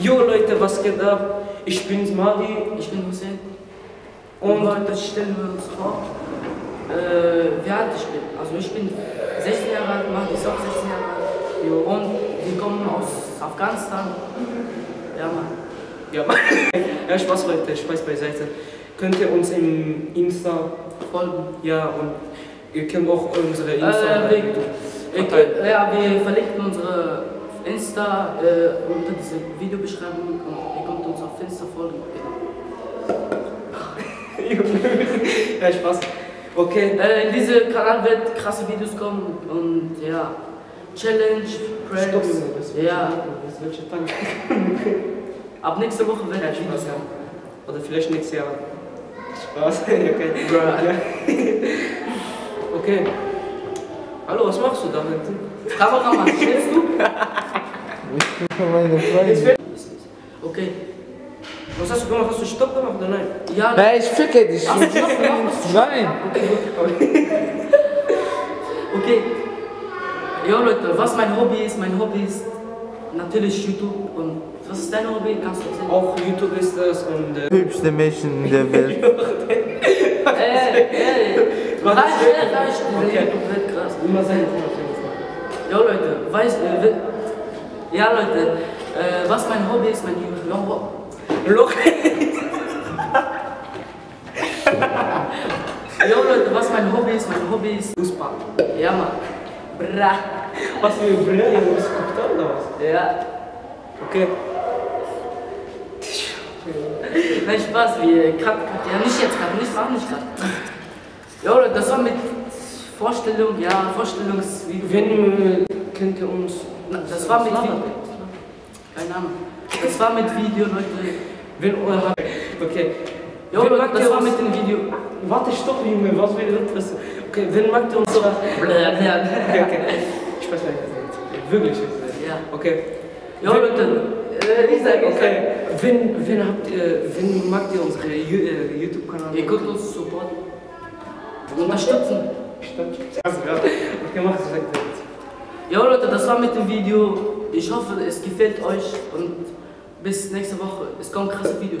Jo Leute, was geht ab? Ich bin's Madi Ich bin Hussein. Und und heute stellen wir uns vor, äh, wie alt ich bin. Also ich bin 16 Jahre alt, Mahdi ist auch 16 Jahre alt. Jo. Und wir kommen aus Afghanistan. Ja, Mann. ja, ja Spaß Leute, Spaß beiseite. Könnt ihr uns im Insta, Folgen. ja und ihr könnt auch unsere Insta. Äh, wir, verteilen. ja, wir verlinken unsere Insta äh, unter diese Videobeschreibung und ihr könnt uns auf Insta folgen. Genau. ja, Spaß. Okay, Äh, in diesem Kanal wird krasse Videos kommen und ja, Challenge, Pranks. Ja, schon Tag. ab nächster Woche wird Ja, Spaß, ja. kommen. Oder vielleicht nächstes Jahr. Spaß, okay. Okay. Hallo, was machst du damit? Kameramann, schläfst du? Ich bin meine Freunde. Okay. Was hast du gemacht? Hast du Stopp gemacht oder nein? Ja, Nein, ich ficke dich. Hast du Stopp gemacht? Nein. Okay. Jo Leute, was mein Hobby ist, mein Hobby ist natürlich YouTube. Und was ist dein Hobby? Kannst du erzählen? Auch YouTube ist das und. Äh, Hübschste Mädchen in der Welt. Ey, ey. Was Reicht, ist reicht, reicht. Okay. Krass. immer sein. Jo Leute, weißt äh, Ja Leute, äh, was mein Hobby ist, mein Hobby. Loch. Jo Leute, was mein Hobby ist, mein Hobby ist Fußball. Ja Mann. Bra. Was für eine Brille? Du bist Kapitän oder was? Ja. Okay. Nein, Spaß, wir cut, cut. Ja, nicht jetzt cut, nicht, mach nicht cut. Jo Leute, das war mit Vorstellung, ja, Vorstellungsvideo. Wenn äh, könnt ihr uns. Das war mit Video. Keine Ahnung. Das war mit Video, Leute. Wenn euer. Okay. Jo mag das ihr war mit dem Video. Warte, stopp, Junge, was will das? Okay, wenn mag ihr uns. Bla, bla. Okay, okay. Ich weiß nicht. Wirklich. Ja. Okay. Jo Leute, äh, ich sag, ich sag. Okay. Wenn, wenn habt ihr, wenn mag ihr unsere äh, YouTube-Kanal? Ihr könnt uns supporten. Unterstützen. Ihr macht es weg. Ja Leute, das war mit dem Video. Ich hoffe, es gefällt euch und bis nächste Woche. Es kommen krasse Videos.